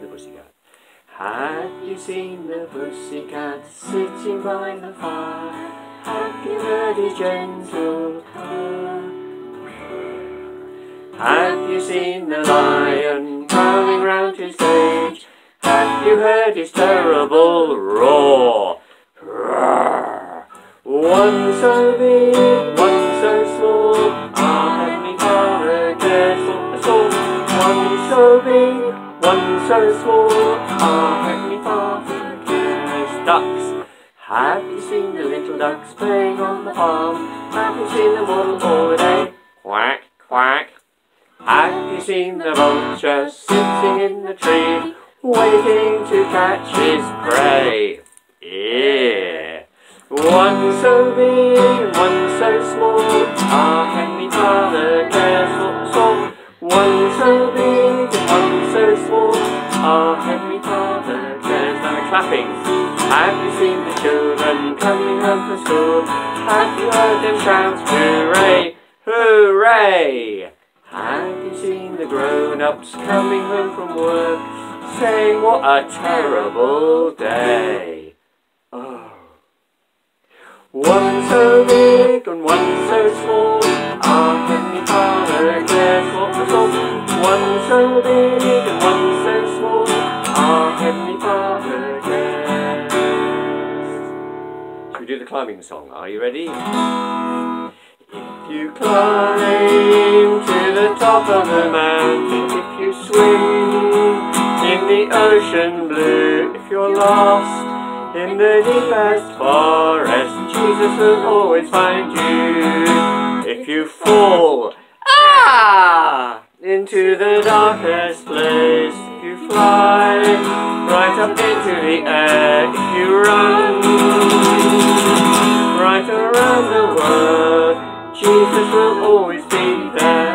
the pussycat. Have you seen the pussycat sitting by the fire? Have you heard his gentle purr? Have you seen the lion prowling round his cage? Have you heard his terrible roar? Roar! One so big, one so small, our Heavenly Father cares for us all. One so big, one so small, our Heavenly Father cares. Ducks. Have you seen the little ducks playing on the farm? Have you seen them waddle all day? Quack, quack. Have you seen the vulture sitting in the tree, waiting to catch his prey? Yeah. One so big one so small, our clapping. Have you seen the children coming home from school? Have you heard them shout, hooray, hooray? Have you seen the grown-ups coming home from work, saying what a terrible day? Oh. One so big and one so small, our Heavenly Father cares for us all. One so big and one do the climbing song? Are you ready? If you climb to the top of the mountain, if you swim in the ocean blue, if you're lost in the deepest forest, Jesus will always find you. If you fall, ah, into the darkest place, if you fly right up into the air, Jesus will always be there.